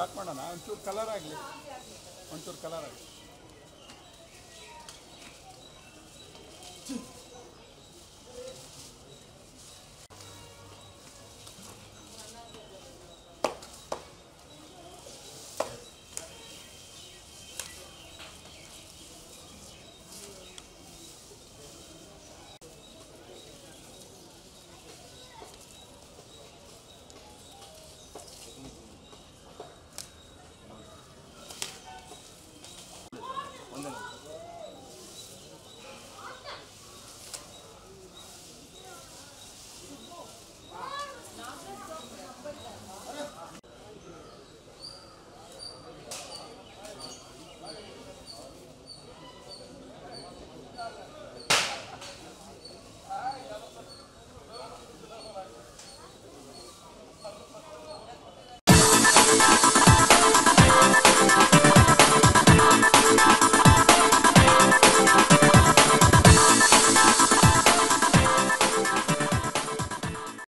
Start ಮಾಡೋಣ? ಒಂಚೂರು colour ಆಗಲಿ. ಒಂಚೂರು ಕಲರ್ ಆಗಲಿ.